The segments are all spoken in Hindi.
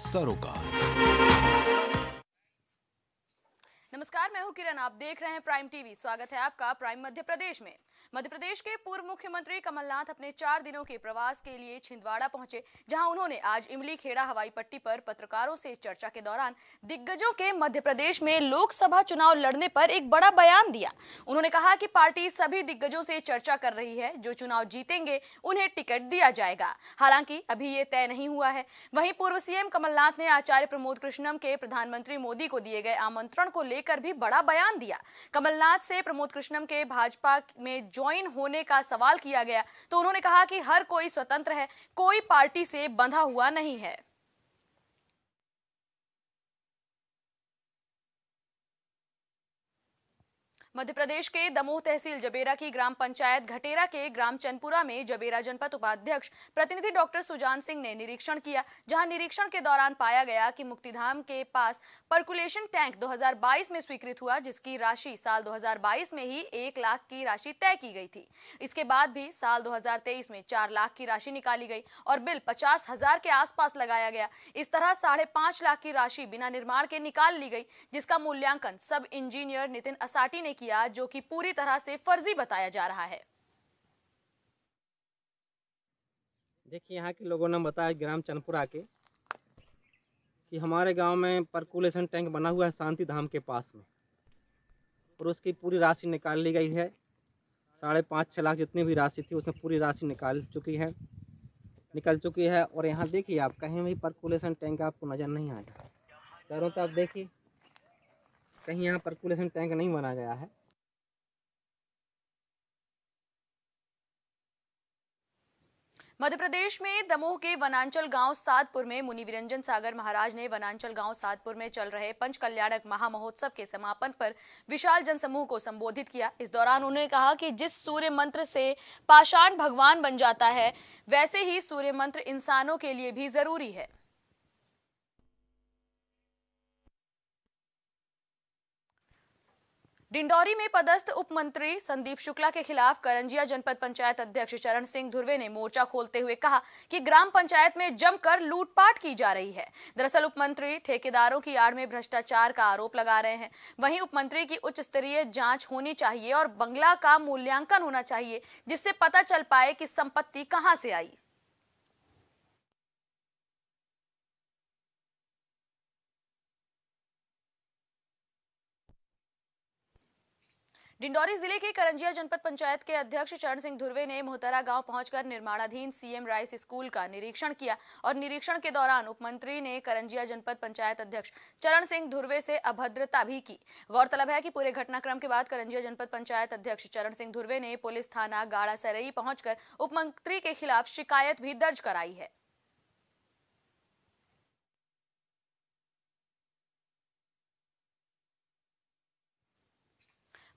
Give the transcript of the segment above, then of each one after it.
सरोकार। नमस्कार, मैं हूँ किरण। आप देख रहे हैं प्राइम टीवी स्वागत है आपका प्राइम मध्य प्रदेश में। मध्य प्रदेश के पूर्व मुख्यमंत्री कमलनाथ अपने चार दिनों के प्रवास के लिए छिंदवाड़ा पहुँचे, जहाँ उन्होंने आज इमली खेड़ा हवाई पट्टी पर पत्रकारों से चर्चा के दौरान दिग्गजों के मध्य प्रदेश में लोकसभा चुनाव लड़ने पर एक बड़ा बयान दिया। उन्होंने कहा कि पार्टी सभी दिग्गजों से चर्चा कर रही है, जो चुनाव जीतेंगे, उन्हें टिकट दिया जाएगा। हालाँकि अभी ये तय नहीं हुआ है। वहीं पूर्व सीएम कमलनाथ ने आचार्य प्रमोद कृष्णम के प्रधानमंत्री मोदी को दिए गए आमंत्रण को लेकर भी बड़ा बयान दिया। कमलनाथ से प्रमोद कृष्णम के भाजपा में ज्वाइन होने का सवाल किया गया तो उन्होंने कहा कि हर कोई स्वतंत्र है, कोई पार्टी से बंधा हुआ नहीं है। मध्य प्रदेश के दमोह तहसील जबेरा की ग्राम पंचायत घटेरा के ग्राम चंदपुरा में जबेरा जनपद उपाध्यक्ष प्रतिनिधि डॉक्टर सुजान सिंह ने निरीक्षण किया, जहाँ निरीक्षण के दौरान पाया गया कि मुक्तिधाम के पास परकुलेशन टैंक 2022 में स्वीकृत हुआ, जिसकी राशि साल 2022 में ही एक लाख की राशि तय की गई थी। इसके बाद भी साल 2023 में चार लाख की राशि निकाली गई और बिल पचास हज़ार के आसपास लगाया गया। इस तरह साढ़े लाख की राशि बिना निर्माण के निकाल ली गई, जिसका मूल्यांकन सब इंजीनियर नितिन असाटी ने किया, जो कि पूरी तरह से फर्जी बताया जा रहा है। देखिए, यहाँ के लोगों ने बताया ग्राम चनपुरा के, कि हमारे गाँव में परकुलेशन टैंक बना हुआ है शांति धाम के पास में। और उसकी पूरी राशि निकाल ली गई है। साढ़े पाँच छः लाख जितनी भी राशि थी उसमें पूरी राशि निकाल चुकी है। निकल चुकी है। और यहाँ देखिए, आप कहीं भी परकुलेशन टैंक आपको नज़र नहीं आएगा। चारों तरफ़ देखिए। कहीं यहाँ परकुलेशन टैंक नहीं बना गया है। मध्य प्रदेश में दमोह के वनांचल गाँव सादपुर में मुनि विरंजन सागर महाराज ने वनांचल गाँव सातपुर में चल रहे पंच कल्याणक महामहोत्सव के समापन पर विशाल जनसमूह को संबोधित किया। इस दौरान उन्होंने कहा कि जिस सूर्य मंत्र से पाषाण भगवान बन जाता है, वैसे ही सूर्य मंत्र इंसानों के लिए भी ज़रूरी है। डिंडौरी में पदस्थ उप मंत्री संदीप शुक्ला के खिलाफ करंजिया जनपद पंचायत अध्यक्ष चरण सिंह धुर्वे ने मोर्चा खोलते हुए कहा कि ग्राम पंचायत में जमकर लूटपाट की जा रही है। दरअसल उप मंत्री ठेकेदारों की आड़ में भ्रष्टाचार का आरोप लगा रहे हैं। वहीं उप मंत्री की उच्च स्तरीय जाँच होनी चाहिए और बंगला का मूल्यांकन होना चाहिए, जिससे पता चल पाए कि संपत्ति कहाँ से आई। डिंडौरी ज़िले के करंजिया जनपद पंचायत के अध्यक्ष चरण सिंह धुर्वे ने मोहतरा गाँव पहुंचकर निर्माणाधीन सीएम राइस स्कूल का निरीक्षण किया और निरीक्षण के दौरान उपमंत्री ने करंजिया जनपद पंचायत अध्यक्ष चरण सिंह धुर्वे से अभद्रता भी की। गौरतलब है कि पूरे घटनाक्रम के बाद करंजिया जनपद पंचायत अध्यक्ष चरण सिंह धुर्वे ने पुलिस थाना गाड़ा सरई पहुंचकर उपमंत्री के खिलाफ शिकायत भी दर्ज कराई है।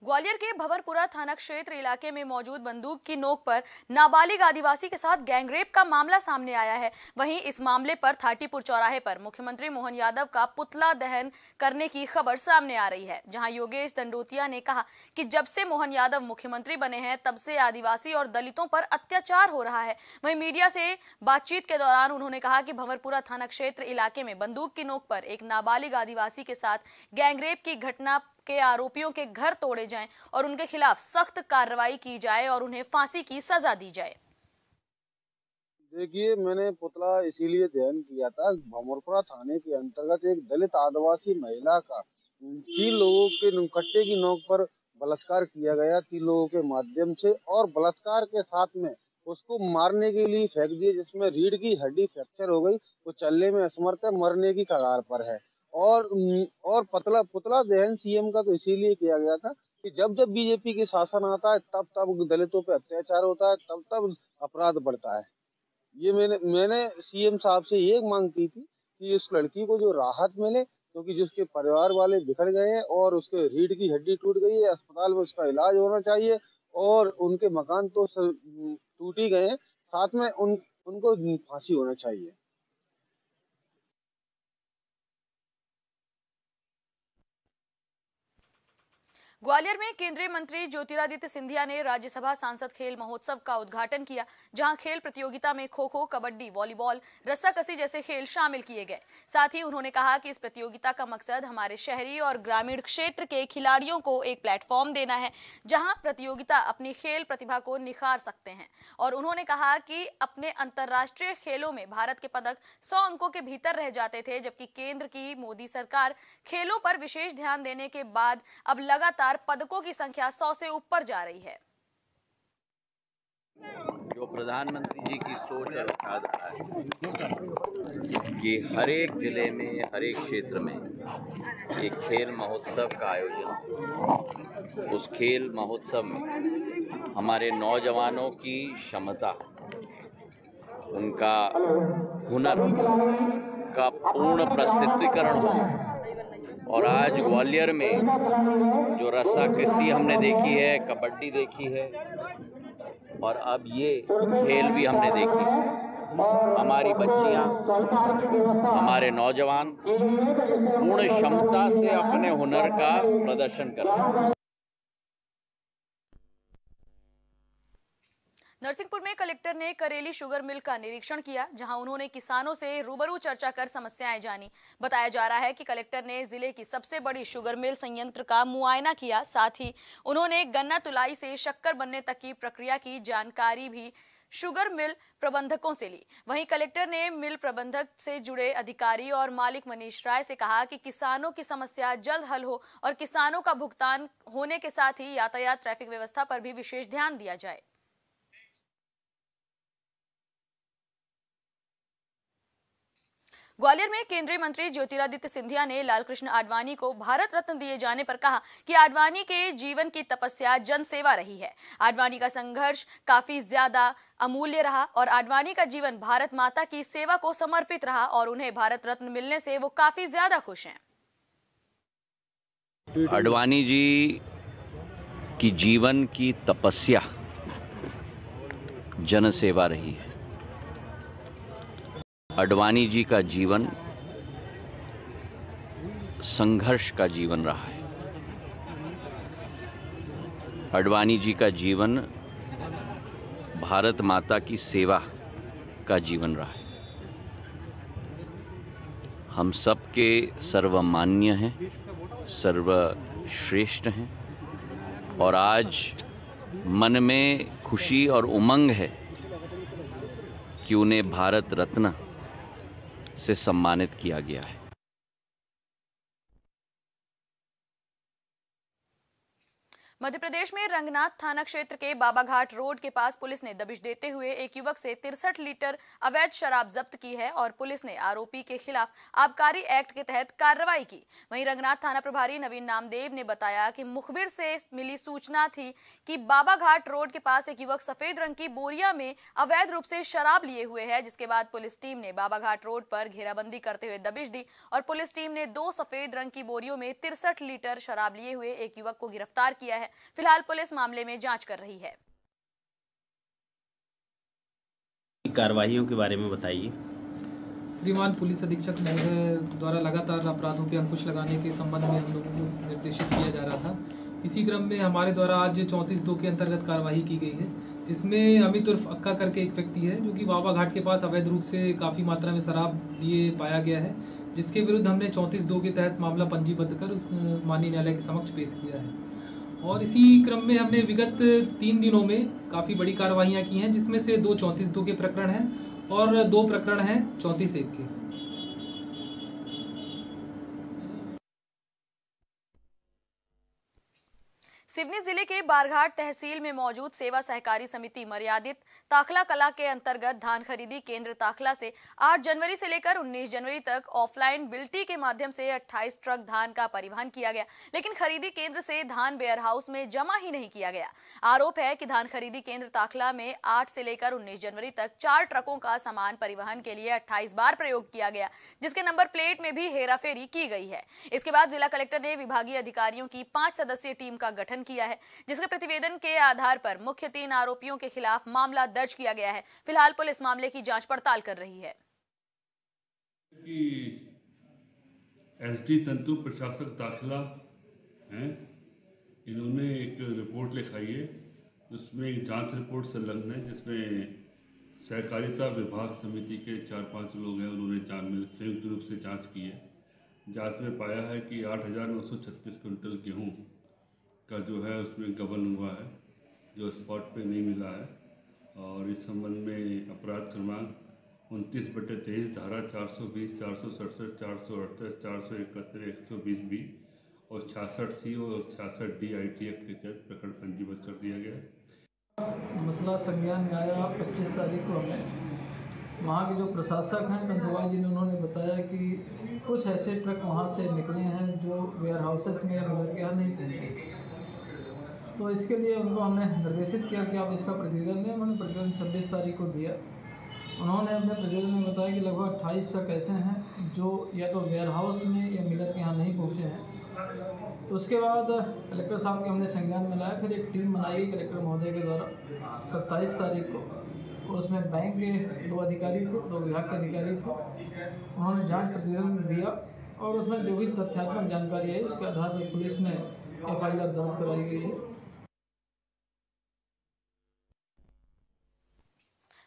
ग्वालियर के भवरपुरा थाना क्षेत्र इलाके में मौजूद बंदूक की नोक पर नाबालिग आदिवासी के साथ गैंगरेप का मामला सामने आया है। वहीं इस मामले पर थाटीपुर चौराहे पर मुख्यमंत्री मोहन यादव का पुतला दहन करने की खबर सामने आ रही है, जहाँ योगेश दंडोतिया ने कहा कि जब से मोहन यादव मुख्यमंत्री बने हैं, तब से आदिवासी और दलितों पर अत्याचार हो रहा है। वहीं मीडिया से बातचीत के दौरान उन्होंने कहा कि भंवरपुरा थाना क्षेत्र इलाके में बंदूक की नोक पर एक नाबालिग आदिवासी के साथ गैंगरेप की घटना के आरोपियों के घर तोड़े जाएँ और उनके खिलाफ सख्त कार्रवाई की जाए और उन्हें फांसी की सजा दी जाए। देखिए, मैंने पुतला इसीलिए ध्यान किया था भमरपुरा थाने के अंतर्गत एक दलित आदिवासी महिला का तीन लोगों के नुकट्टे की नोक पर बलात्कार किया गया, तीन लोगों के माध्यम से और बलात्कार के साथ में उसको मारने के लिए फेंक दिए जिसमें रीढ़ की हड्डी फ्रैक्चर हो गई, वो चलने में असमर्थ है, मरने की कगार पर है। और और पतला, पुतला दहन सीएम का तो इसीलिए किया गया था कि जब जब बीजेपी की शासन आता है, तब तब दलितों पे अत्याचार होता है, तब तब अपराध बढ़ता है। ये मैंने मैंने सीएम साहब से ये मांग की थी कि इस लड़की को जो राहत मिले, क्योंकि जिसके परिवार वाले बिखर गए हैं और उसके रीढ़ की हड्डी टूट गई है, अस्पताल में उसका इलाज होना चाहिए और उनके मकान तो टूट ही गए हैं, साथ में उन, उनको फांसी होना चाहिए। ग्वालियर में केंद्रीय मंत्री ज्योतिरादित्य सिंधिया ने राज्यसभा सांसद खेल महोत्सव का उद्घाटन किया, जहाँ खेल प्रतियोगिता में खो खो कबड्डी, वॉलीबॉल, रस्साकसी जैसे खेल शामिल किए गए। साथ ही उन्होंने कहा कि इस प्रतियोगिता का मकसद हमारे शहरी और ग्रामीण क्षेत्र के खिलाड़ियों को एक प्लेटफॉर्म देना है, जहाँ प्रतियोगिता अपनी खेल प्रतिभा को निखार सकते हैं। और उन्होंने कहा कि अपने अंतर्राष्ट्रीय खेलों में भारत के पदक सौ अंकों के भीतर रह जाते थे, जबकि केंद्र की मोदी सरकार खेलों पर विशेष ध्यान देने के बाद अब लगातार पदकों की संख्या सौ से ऊपर जा रही है। जो प्रधानमंत्री जी की सोच और विचारधारा है कि हर एक ज़िले में, हर एक क्षेत्र में एक खेल महोत्सव का आयोजन उस खेल महोत्सव में हमारे नौजवानों की क्षमता, उनका हुनर का पूर्ण प्रस्तुतिकरण हो। और आज ग्वालियर में जो रस्सा कसी हमने देखी है, कबड्डी देखी है, और अब ये खेल भी हमने देखी हमारी बच्चियाँ, हमारे नौजवान पूर्ण क्षमता से अपने हुनर का प्रदर्शन कर रहे हैं। नरसिंहपुर में कलेक्टर ने करेली शुगर मिल का निरीक्षण किया, जहाँ उन्होंने किसानों से रूबरू चर्चा कर समस्याएँ जानी। बताया जा रहा है कि कलेक्टर ने ज़िले की सबसे बड़ी शुगर मिल संयंत्र का मुआयना किया, साथ ही उन्होंने गन्ना तुलाई से शक्कर बनने तक की प्रक्रिया की जानकारी भी शुगर मिल प्रबंधकों से ली। वहीं कलेक्टर ने मिल प्रबंधक से जुड़े अधिकारी और मालिक मनीष राय से कहा कि किसानों की समस्या जल्द हल हो और किसानों का भुगतान होने के साथ ही यातायात ट्रैफ़िक व्यवस्था पर भी विशेष ध्यान दिया जाए। ग्वालियर में केंद्रीय मंत्री ज्योतिरादित्य सिंधिया ने लालकृष्ण आडवाणी को भारत रत्न दिए जाने पर कहा कि आडवाणी के जीवन की तपस्या जन सेवा रही है। आडवाणी का संघर्ष काफ़ी ज़्यादा अमूल्य रहा और आडवाणी का जीवन भारत माता की सेवा को समर्पित रहा और उन्हें भारत रत्न मिलने से वो काफ़ी ज़्यादा खुश हैं। अडवाणी जी की जीवन की तपस्या जन सेवा रही है। अडवाणी जी का जीवन, संघर्ष का जीवन रहा है। अडवाणी जी का जीवन, भारत माता की सेवा का जीवन रहा है। हम सबके सर्वमान्य हैं, सर्वश्रेष्ठ हैं, और आज मन में खुशी और उमंग है कि उन्हें भारत रत्न से सम्मानित किया गया है। मध्य प्रदेश में रंगनाथ थाना क्षेत्र के बाबाघाट रोड के पास पुलिस ने दबिश देते हुए एक युवक से तिरसठ लीटर अवैध शराब जब्त की है और पुलिस ने आरोपी के खिलाफ आबकारी एक्ट के तहत कार्रवाई की। वहीं रंगनाथ थाना प्रभारी नवीन नामदेव ने बताया कि मुखबिर से मिली सूचना थी कि बाबाघाट रोड के पास एक युवक सफ़ेद रंग की बोरिया में अवैध रूप से शराब लिए हुए है, जिसके बाद पुलिस टीम ने बाबाघाट रोड पर घेराबंदी करते हुए दबिश दी और पुलिस टीम ने दो सफ़ेद रंग की बोरियों में तिरसठ लीटर शराब लिए हुए एक युवक को गिरफ़्तार किया है। फ़िलहाल पुलिस मामले में जाँच कर रही है। कार्रवाइयों के बारे में बताइए। श्रीमान पुलिस अधीक्षक महोदय द्वारा लगातार अपराधों पे अंकुश लगाने के संबंध में हम लोगों को निर्देशित किया जा रहा था। इसी क्रम में हमारे द्वारा आज चौंतीस दो के अंतर्गत कार्रवाई की गई है जिसमें अमित उर्फ़ अक्का करके एक व्यक्ति है जो कि बाबा घाट के पास अवैध रूप से काफ़ी मात्रा में शराब लिए पाया गया है जिसके विरुद्ध हमने चौंतीस दो के तहत मामला पंजीबद्ध कर उस माननीय न्यायालय के समक्ष पेश किया है। और इसी क्रम में हमने विगत तीन दिनों में काफ़ी बड़ी कार्रवाइयाँ की हैं, जिसमें से दो चौंतीस दो के प्रकरण हैं और दो प्रकरण हैं चौंतीस एक के। सिवनी ज़िले के बारघाट तहसील में मौजूद सेवा सहकारी समिति मर्यादित ताखला कला के अंतर्गत धान खरीदी केंद्र ताखला से 8 जनवरी से लेकर 19 जनवरी तक ऑफलाइन बिल्टी के माध्यम से 28 ट्रक धान का परिवहन किया गया, लेकिन खरीदी केंद्र से धान वेयर हाउस में जमा ही नहीं किया गया। आरोप है कि धान खरीदी केंद्र ताखला में आठ से लेकर 19 जनवरी तक चार ट्रकों का सामान परिवहन के लिए 28 बार प्रयोग किया गया, जिसके नंबर प्लेट में भी हेराफेरी की गई है। इसके बाद जिला कलेक्टर ने विभागीय अधिकारियों की पाँच सदस्यीय टीम का गठन किया है, जिसके प्रतिवेदन के आधार पर मुख्य तीन आरोपियों के खिलाफ मामला दर्ज किया गया है। फ़िलहाल पुलिस मामले की जाँच पड़ताल कर रही है। एसडी तंतु प्रशासक दाखिला हैं, इन्होंने एक रिपोर्ट लिखाई है उसमें एक जाँच रिपोर्ट संलग्न है, जिसमें सहकारिता विभाग समिति के चार पाँच लोग हैं, उन्होंने जाँच में संयुक्त रूप से जाँच की है। जाँच में पाया है कि आठ हज़ार नौ सौ छत्तीस क्विंटल गेहूँ का जो है उसमें गबन हुआ है, जो स्पॉट पे नहीं मिला है। और इस संबंध में अपराध क्रमांक उनतीस बटे तेईस, धारा चार सौ बीस, चार सौ सड़सठ, चार सौ अड़सठ, चार सौ इकहत्तर, एक सौ बीस बी और छियासठ सी और छियासठ डी आई टी एक्ट के तहत प्रकरण पंजीबद्ध कर दिया गया मसला संज्ञान में आया पच्चीस तारीख को हमें वहाँ के जो प्रशासक हैं कंदुआ जी ने उन्होंने बताया कि कुछ ऐसे ट्रक वहाँ से निकले हैं जो वेयर हाउसेस में या मिलर के यहाँ नहीं पहुँचे। तो इसके लिए उनको हमने निर्देशित किया कि आप इसका प्रतिवेदन दें। उन्होंने प्रतिवेदन छब्बीस तारीख को दिया। उन्होंने अपने प्रतिवेदन में बताया कि लगभग अट्ठाईस ट्रक ऐसे हैं जो या तो वेयर हाउस में या मिलर के यहाँ नहीं पहुँचे हैं। तो उसके बाद कलेक्टर साहब के हमने संज्ञान में लाया। फिर एक टीम बनाई गई कलेक्टर महोदय के द्वारा सत्ताईस तारीख को। उसमें बैंक के दो अधिकारी थे, दो विभाग के अधिकारी थे। उन्होंने जाँच प्रतिवेदन दिया और उसमें जो भी तथ्यात्मक जानकारी आई, उसके आधार पर पुलिस में एफआईआर दर्ज कराई गई है।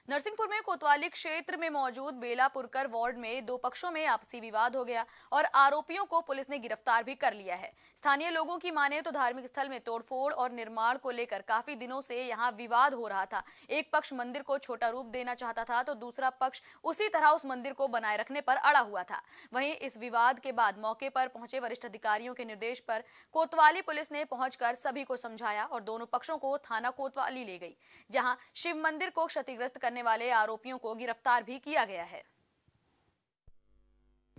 नरसिंहपुर में कोतवाली क्षेत्र में मौजूद बेलापुरकर वार्ड में दो पक्षों में आपसी विवाद हो गया और आरोपियों को पुलिस ने गिरफ़्तार भी कर लिया है। स्थानीय लोगों की माने तो धार्मिक स्थल में तोड़फोड़ और निर्माण को लेकर काफ़ी दिनों से यहाँ विवाद हो रहा था। एक पक्ष मंदिर को छोटा रूप देना चाहता था तो दूसरा पक्ष उसी तरह उस मंदिर को बनाए रखने पर अड़ा हुआ था। वहीं इस विवाद के बाद मौके पर पहुँचे वरिष्ठ अधिकारियों के निर्देश पर कोतवाली पुलिस ने पहुंचकर सभी को समझाया और दोनों पक्षों को थाना कोतवाली ले गई, जहाँ शिव मंदिर को क्षतिग्रस्त करने वाले आरोपियों को गिरफ़्तार भी किया गया है।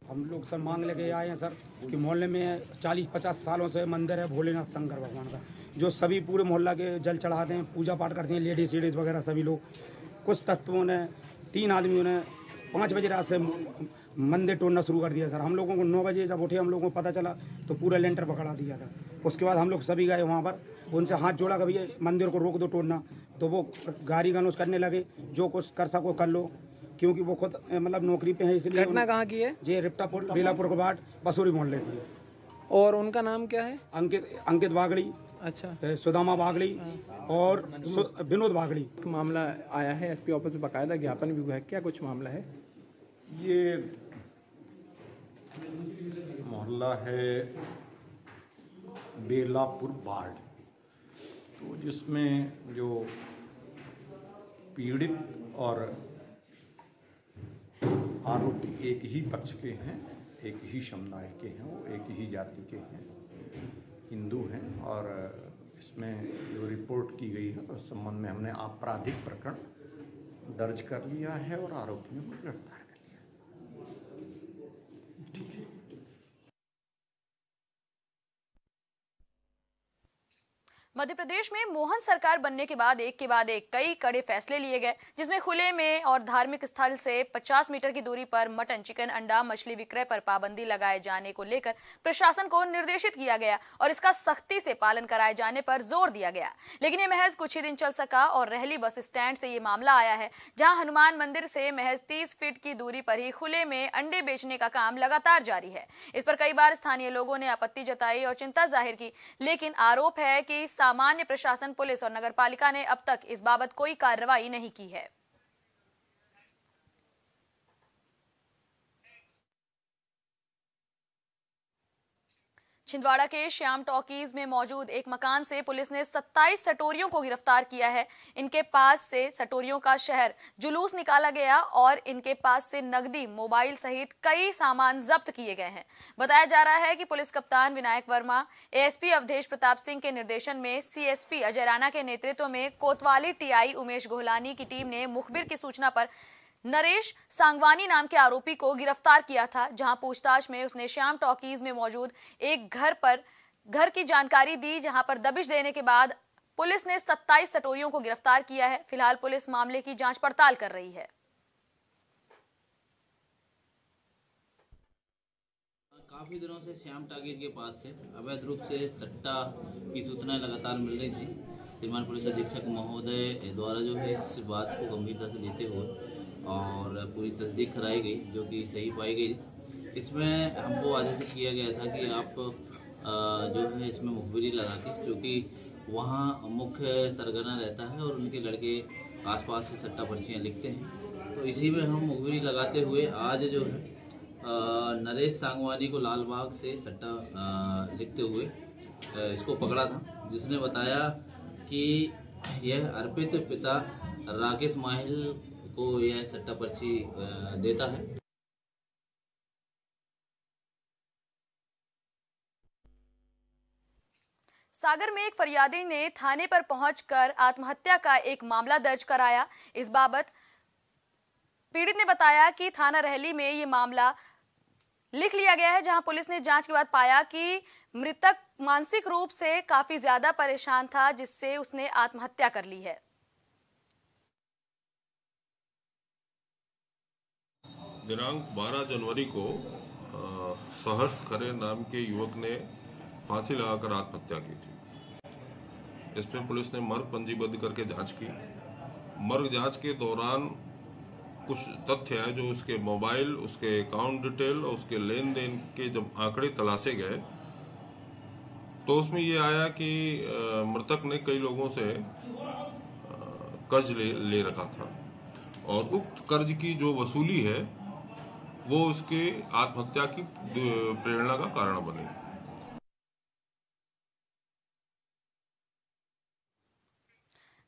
हम लोग सब मांग लेके आए हैं सर कि मोहल्ले में 40-50 सालों से मंदिर है भोलेनाथ शंकर भगवान का, जो सभी पूरे मोहल्ला के जल चढ़ाते हैं पूजा पाठ करते हैं, लेडीज़ लेडीज़ वगैरह सभी लोग। कुछ तत्वों ने, तीन आदमियों ने पाँच बजे रात से मंदिर तोड़ना शुरू कर दिया सर। हम लोगों को नौ बजे जब उठे, हम लोगों को पता चला तो पूरा लेंटर पकड़ा दिया था। उसके बाद हम लोग सभी गए वहाँ पर। उनसे हाथ जोड़ा कभी मंदिर को रोक दो तोड़ना। तो वो गाड़ी गनोज करने लगे जो कुछ कर सको कर लो क्योंकि वो खुद मतलब नौकरी पे है इसलिए घटना कहाँ की है? ये रिप्तापुर बेलापुर के बाद बसोरी मोहल्ले की है। और उनका नाम क्या है? अंकित अंकित बागड़ी अच्छा। सुदामा बागड़ी और विनोद बागड़ी। मामला आया है एसपी ऑफ़िस में बकायदा ज्ञापन भी हुआ है। क्या कुछ मामला है? ये मोहल्ला है बेलापुर बाढ़। तो जिसमें जो पीड़ित और आरोपी एक ही पक्ष के हैं, एक ही समुदाय के हैं, वो एक ही जाति के हैं, हिंदू हैं और इसमें जो रिपोर्ट की गई है, उस संबंध में हमने आपराधिक प्रकरण दर्ज कर लिया है और आरोपियों को गिरफ़्तार मध्य प्रदेश में मोहन सरकार बनने के बाद एक के बाद एक कई कड़े फैसले लिए गए, जिसमें खुले में और धार्मिक स्थल से 50 मीटर की दूरी पर मटन, चिकन, अंडा, मछली विक्रय पर पाबंदी लगाए जाने को लेकर प्रशासन को निर्देशित किया गया और इसका सख्ती से पालन कराए जाने पर ज़ोर दिया गया। लेकिन ये महज कुछ ही दिन चल सका और रहली बस स्टैंड से ये मामला आया है, जहाँ हनुमान मंदिर से महज तीस फीट की दूरी पर ही खुले में अंडे बेचने का काम लगातार जारी है। इस पर कई बार स्थानीय लोगों ने आपत्ति जताई और चिंता ज़ाहिर की, लेकिन आरोप है कि सामान्य प्रशासन, पुलिस और नगर पालिका ने अब तक इस बाबत कोई कार्रवाई नहीं की है। छिंदवाड़ा के श्याम टॉकीज में मौजूद एक मकान से पुलिस ने 27 सटोरियों को गिरफ़्तार किया है। इनके पास से सटोरियों का शहर जुलूस निकाला गया और इनके पास से नकदी, मोबाइल सहित कई सामान जब्त किए गए हैं। बताया जा रहा है कि पुलिस कप्तान विनायक वर्मा एएसपी अवधेश प्रताप सिंह के निर्देशन में सीएसपी अजय राणा के नेतृत्व में कोतवाली टीआई उमेश गोहलानी की टीम ने मुखबिर की सूचना पर नरेश सांगवानी नाम के आरोपी को गिरफ़्तार किया था, जहाँ पूछताछ में उसने श्याम टॉकीज में मौजूद एक घर पर, घर की जानकारी दी, जहाँ पर दबिश देने के बाद पुलिस ने 27 सटोरियों को गिरफ़्तार किया है। फ़िलहाल पुलिस मामले की जाँच पड़ताल कर रही है। काफ़ी दिनों से श्याम टागीर के पास से अवैध रूप से सट्टा की सूचनाएँ लगातार मिल रही थी। श्रीमान पुलिस अधीक्षक महोदय द्वारा जो है इस बात को गंभीरता से लेते हुए और पूरी तस्दीक कराई गई, जो कि सही पाई गई। इसमें हमको आदेशित किया गया था कि आप जो है इसमें मुखबिरी लगा के, क्योंकि वहाँ मुख्य सरगना रहता है और उनके लड़के आसपास से सट्टा पर्चियाँ लिखते हैं। तो इसी में हम मुखबिरी लगाते हुए आज जो है नरेश सांगवानी को लालबाग से सट्टा लिखते हुए इसको पकड़ा था, जिसने बताया कि यह अर्पित पिता राकेश माहिल को यह सट्टा पर्ची देता है। सागर में एक फरियादी ने थाने पर पहुंचकर आत्महत्या का एक मामला दर्ज कराया। इस बाबत पीड़ित ने बताया कि थाना रहली में ये मामला लिख लिया गया है, जहाँ पुलिस ने जाँच के बाद पाया कि मृतक मानसिक रूप से काफ़ी ज़्यादा परेशान था, जिससे उसने आत्महत्या कर ली है। दिनांक 12 जनवरी को सहर्ष खरे नाम के युवक ने फांसी लगाकर आत्महत्या की थी। इसमें पुलिस ने मर्ग पंजीबद्ध करके जाँच की। मर्ग जाँच के दौरान कुछ तथ्य है जो उसके मोबाइल उसके अकाउंट डिटेल और उसके लेन देन के जब आंकड़े तलाशे गए तो उसमें ये आया कि मृतक ने कई लोगों से कर्ज ले, ले रखा था। और उक्त कर्ज की जो वसूली है वो उसके आत्महत्या की प्रेरणा का कारण बने।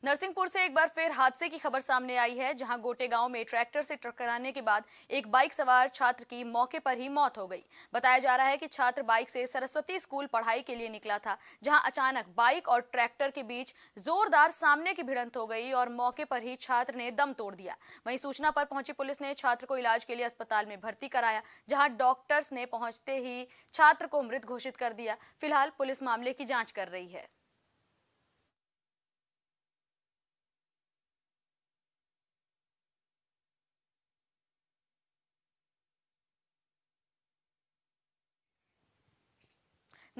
नरसिंहपुर से एक बार फिर हादसे की खबर सामने आई है, जहाँ गोटे गाँव में ट्रैक्टर से टकराने के बाद एक बाइक सवार छात्र की मौके पर ही मौत हो गई। बताया जा रहा है कि छात्र बाइक से सरस्वती स्कूल पढ़ाई के लिए निकला था, जहाँ अचानक बाइक और ट्रैक्टर के बीच जोरदार सामने की भिड़ंत हो गई और मौके पर ही छात्र ने दम तोड़ दिया। वहीं सूचना पर पहुँची पुलिस ने छात्र को इलाज के लिए अस्पताल में भर्ती कराया, जहाँ डॉक्टर्स ने पहुँचते ही छात्र को मृत घोषित कर दिया। फ़िलहाल पुलिस मामले की जाँच कर रही है।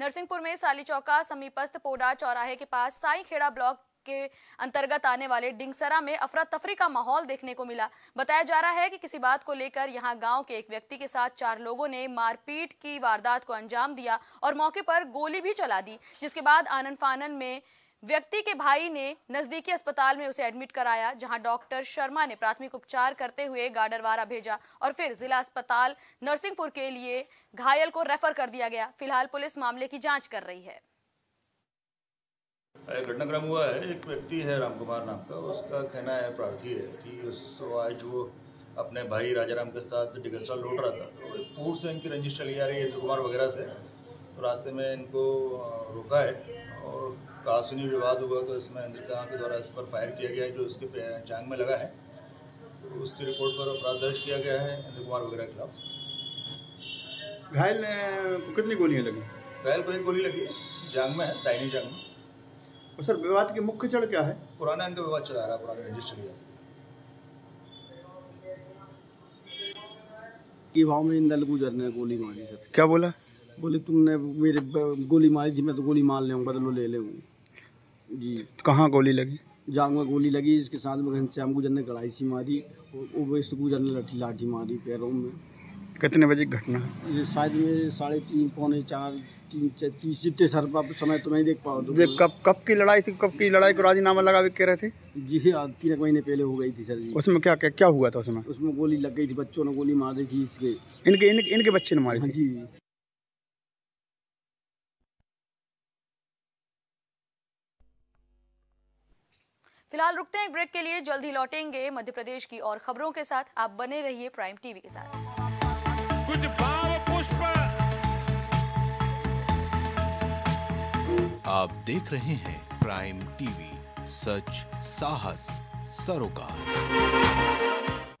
नरसिंहपुर में साली चौका समीपस्थ पोडा चौराहे के पास साई खेड़ा ब्लॉक के अंतर्गत आने वाले डिंगसरा में अफरा तफरी का माहौल देखने को मिला। बताया जा रहा है कि किसी बात को लेकर यहाँ गाँव के एक व्यक्ति के साथ चार लोगों ने मारपीट की वारदात को अंजाम दिया और मौके पर गोली भी चला दी, जिसके बाद आनंद फानन में व्यक्ति के भाई ने नजदीकी अस्पताल में उसे एडमिट कराया, जहाँ डॉक्टर शर्मा ने प्राथमिक उपचार करते हुए गाडरवारा भेजा और फिर जिला अस्पताल नरसिंहपुर के लिए घायल को रेफर कर दिया गया। फ़िलहाल पुलिस मामले की जाँच कर रही है। घटनाक्रम हुआ है। एक व्यक्ति है राम कुमार नाम का। उसका कहना है, प्रार्थी है कि उस आज वो अपने भाई राजा राम के साथ डिगस्टा लौट रहा था। तो पूर्व से इनकी रंजिश चली आ रही है कुमार वगैरह से। तो रास्ते में इनको रोका है और कासुनी विवाद हुआ तो इसमें इंद्रका के द्वारा इस पर फायर किया गया है जो उसके जांग में लगा है। तो उसकी रिपोर्ट पर अपराध दर्ज किया गया है इंद्र कुमार वगैरह के खिलाफ। घायल को कितनी गोलियाँ लगी? घायल को एक गोली लगी है जांग में है दाइनी जांग में। और सर विवाद के मुख्य जड़ क्या है? पुराना इनका विवाद चला रहा है पुराना रजिस्टर लिया कि भाव में इंदल गुजर ने गोली मारी सर। क्या बोला? बोले तुमने मेरे गोली मारी थी मैं तो गोली मार ले बदलो ले ले जी। कहाँ गोली लगी? जांग में गोली लगी इसके साथ में घनश्याम गुजर ने कड़ाई सी मारी वो वेस्ट गुजर ने लाठी लाठी मारी पैरों में। कितने बजे घटना? ये शायद में साढ़े तीन पौने चार तीन तीस जितने सर पर समय तो नहीं देख पाओ तो कब कब की लड़ाई थी? कब की लड़ाई को राजीनामा लगा कह रहे थे? जी हाँ तीन एक महीने पहले हो गई थी सर जी। उसमें क्या क्या क्या हुआ था उसमें? उसमें गोली लग गई थी बच्चों ने गोली मार दी थी इसके। इनके इनके, इनके बच्चे ने मारी हाँ जी। फ़िलहाल रुकते हैं एक ब्रेक के लिए। जल्द ही लौटेंगे मध्य प्रदेश की और खबरों के साथ। आप बने रहिए प्राइम टीवी के साथ। कुछ भाव पुष्प। आप देख रहे हैं प्राइम टीवी। सच साहस सरोकार।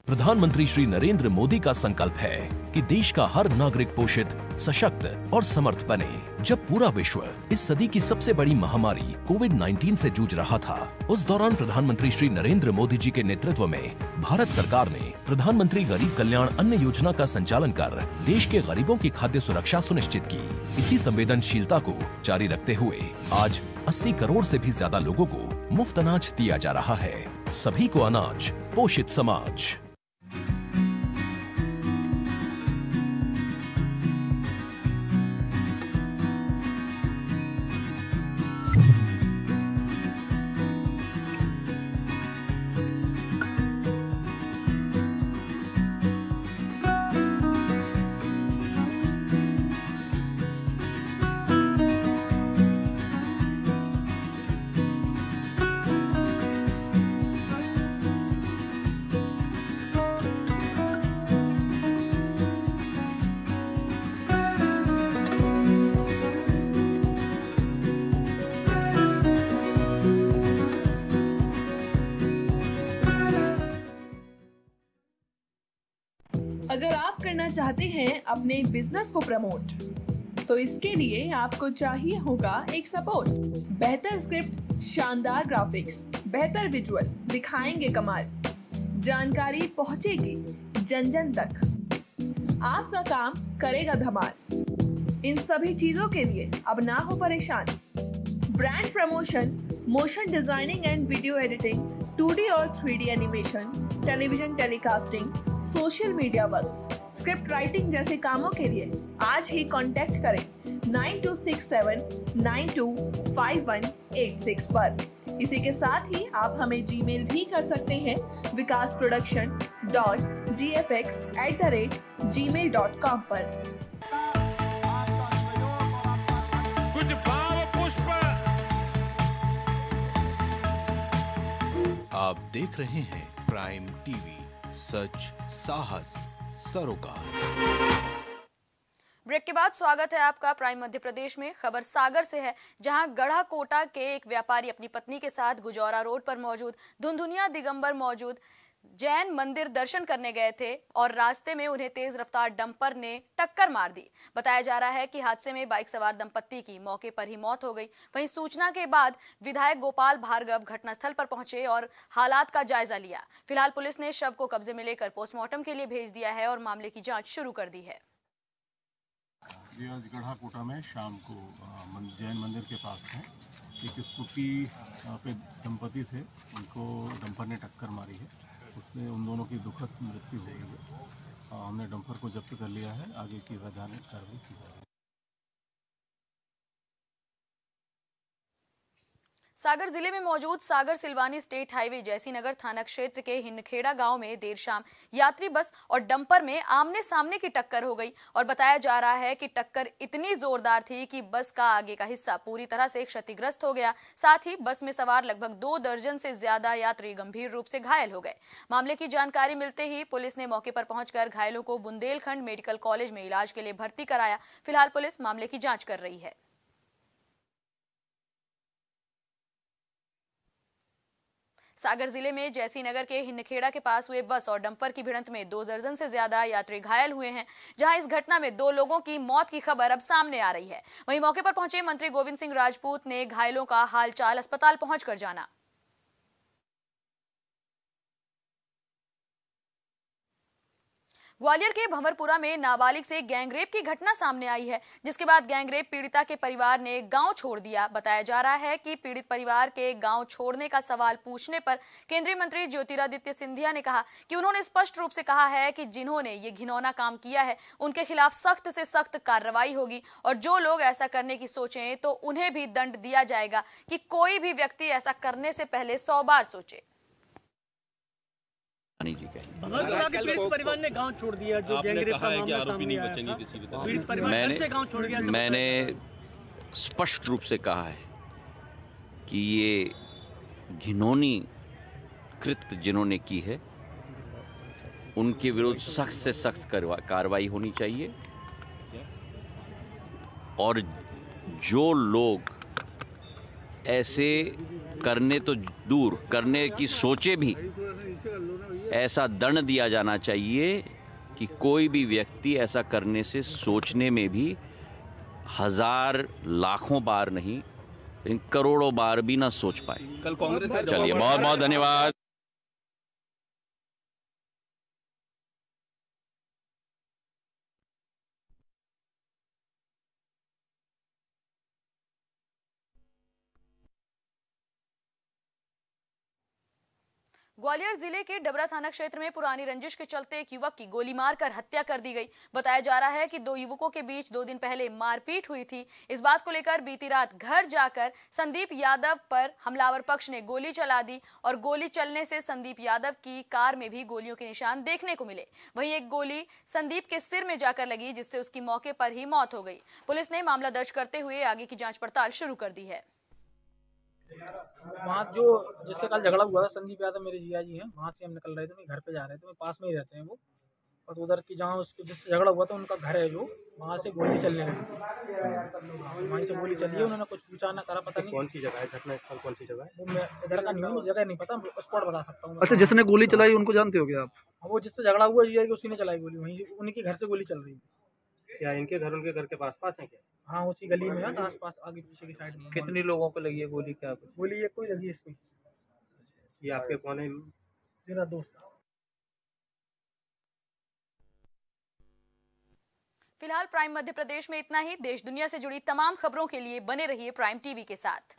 प्रधानमंत्री श्री नरेंद्र मोदी का संकल्प है कि देश का हर नागरिक पोषित, सशक्त और समर्थ बने, जब पूरा विश्व इस सदी की सबसे बड़ी महामारी कोविड 19 से जूझ रहा था। उस दौरान प्रधानमंत्री श्री नरेंद्र मोदी जी के नेतृत्व में भारत सरकार ने प्रधानमंत्री गरीब कल्याण अन्न योजना का संचालन कर देश के गरीबों की खाद्य सुरक्षा सुनिश्चित की। इसी संवेदनशीलता को जारी रखते हुए आज 80 करोड़ से भी ज़्यादा लोगों को मुफ़्त अनाज दिया जा रहा है। सभी को अनाज, पोषित समाज। अगर आप करना चाहते हैं अपने बिज़नेस को प्रमोट तो इसके लिए आपको चाहिए होगा एक सपोर्ट बेहतर स्क्रिप्ट शानदार ग्राफिक्स बेहतर विजुअल दिखाएँगे कमाल. जानकारी पहुंचेगी जन जन तक. आपका काम करेगा धमाल. इन सभी चीज़ों के लिए अब ना हो परेशान. Brand promotion motion designing and video editing 2D और 3D animation television telecasting social media work script writing जैसे कामों के लिए आज ही कांटेक्ट करें 9267925186 पर। इसी के साथ ही आप हमें जीमेल भी कर सकते हैं Vikas production dot G F X at the rate Gmail dot com पर। कुछ भाव पुष्प। आप देख रहे हैं प्राइम टीवी सच साहस सरोकार ब्रेक के बाद स्वागत है आपका प्राइम मध्य प्रदेश में। खबर सागर से है, जहाँ गढ़ा कोटा के एक व्यापारी अपनी पत्नी के साथ गुजौरा रोड पर मौजूद, धुंधुनिया दिगंबर मौजूद। जैन मंदिर दर्शन करने गए थे और रास्ते में उन्हें तेज रफ्तार डंपर ने टक्कर मार दी। बताया जा रहा है कि हादसे में बाइक सवार दंपत्ति की मौके पर ही मौत हो गई। वहीं सूचना के बाद विधायक गोपाल भार्गव घटनास्थल पर पहुँचे और हालात का जायजा लिया। फ़िलहाल पुलिस ने शव को कब्जे में लेकर पोस्टमार्टम के लिए भेज दिया है और मामले की जाँच शुरू कर दी है। आज गढ़ा कोटा में शाम को जैन मंदिर के पास एक स्कूटी पे दंपति थे। उनको डंपर ने टक्कर मारी है। उससे उन दोनों की दुखद मृत्यु हो गई है। हमने डंपर को जब्त कर लिया है। आगे की वैधानिक कार्रवाई की जा रही है सागर ज़िले में मौजूद सागर सिलवानी स्टेट हाईवे जैसीनगर थाना क्षेत्र के हिंदखेड़ा गाँव में देर शाम यात्री बस और डंपर में आमने सामने की टक्कर हो गई और बताया जा रहा है कि टक्कर इतनी जोरदार थी कि बस का आगे का हिस्सा पूरी तरह से क्षतिग्रस्त हो गया। साथ ही बस में सवार लगभग दो दर्जन से ज़्यादा यात्री गंभीर रूप से घायल हो गए। मामले की जानकारी मिलते ही पुलिस ने मौके पर पहुंचकर घायलों को बुंदेलखंड मेडिकल कॉलेज में इलाज के लिए भर्ती कराया। फ़िलहाल पुलिस मामले की जाँच कर रही है। सागर ज़िले में जैसी नगर के हिन्नखेड़ा के पास हुए बस और डंपर की भिड़ंत में दो दर्जन से ज़्यादा यात्री घायल हुए हैं, जहाँ इस घटना में दो लोगों की मौत की खबर अब सामने आ रही है। वहीं मौके पर पहुँचे मंत्री गोविंद सिंह राजपूत ने घायलों का हालचाल अस्पताल पहुंचकर जाना। ग्वालियर के भंवरपुरा में नाबालिग से गैंगरेप की घटना सामने आई है, जिसके बाद गैंगरेप पीड़िता के परिवार ने गाँव छोड़ दिया। बताया जा रहा है कि पीड़ित परिवार के गाँव छोड़ने का सवाल पूछने पर केंद्रीय मंत्री ज्योतिरादित्य सिंधिया ने कहा कि उन्होंने स्पष्ट रूप से कहा है कि जिन्होंने ये घिनौना काम किया है, उनके खिलाफ सख्त से सख्त कार्रवाई होगी और जो लोग ऐसा करने की सोचें तो उन्हें भी दंड दिया जाएगा कि कोई भी व्यक्ति ऐसा करने से पहले सौ बार सोचे। रानी जी कहें भगवान के पीड़ित परिवार ने गाँव छोड़ दिया जो है मैंने कैसे गाँव छोड़ गया? मैंने स्पष्ट रूप से कहा है कि ये घिनौनी कृत्य जिन्होंने की है उनके विरुद्ध सख्त से सख्त कार्रवाई होनी चाहिए। और जो लोग ऐसे करने तो दूर करने की सोचे भी ऐसा दंड दिया जाना चाहिए कि कोई भी व्यक्ति ऐसा करने से सोचने में भी हज़ार लाखों बार नहीं करोड़ों बार भी ना सोच पाए। कल कांग्रेस चलिए बहुत बहुत धन्यवाद। ग्वालियर ज़िले के डबरा थाना क्षेत्र में पुरानी रंजिश के चलते एक युवक की गोली मारकर हत्या कर दी गई। बताया जा रहा है कि दो युवकों के बीच दो दिन पहले मारपीट हुई थी। इस बात को लेकर बीती रात घर जाकर संदीप यादव पर हमलावर पक्ष ने गोली चला दी और गोली चलने से संदीप यादव की कार में भी गोलियों के निशान देखने को मिले। वही एक गोली संदीप के सिर में जाकर लगी, जिससे उसकी मौके पर ही मौत हो गई। पुलिस ने मामला दर्ज करते हुए आगे की जाँच पड़ताल शुरू कर दी है। वहाँ जो जिससे कल झगड़ा हुआ था संदीप यादव मेरे जिया जी हैं वहाँ से हम निकल रहे थे मैं घर पे जा रहे थे मैं पास में ही रहते हैं वो। और उधर की जहाँ उसको जिससे झगड़ा हुआ था उनका घर है जो वहाँ से गोली चलने लगी। वहीं से गोली चली है उन्होंने कुछ पूछा ना करा पता नहीं। कौन सी जगह है? घटना स्थल कौन सी जगह है? वो मैं इधर का नहीं हूँ जगह नहीं पता स्पॉट बता सकता हूँ। अच्छा जिसने गोली चलाई उनको जानते हो क्या आप? हाँ, वो जिससे झगड़ा हुआ ये है उसी ने चलाई गोली वहीं उन्हीं के घर से गोली चल रही है। क्या इनके घर उनके घर के पास पास है क्या? हाँ उसी गली में है आस पास आगे पीछे की साइड में कितनी लोगों को लगी है गोली क्या कुछ? गोली एक कोई लगी है इसको ये आपके कौन है? मेरा दोस्त फ़िलहाल प्राइम मध्य प्रदेश में इतना ही। देश दुनिया से जुड़ी तमाम खबरों के लिए बने रहिए प्राइम टीवी के साथ।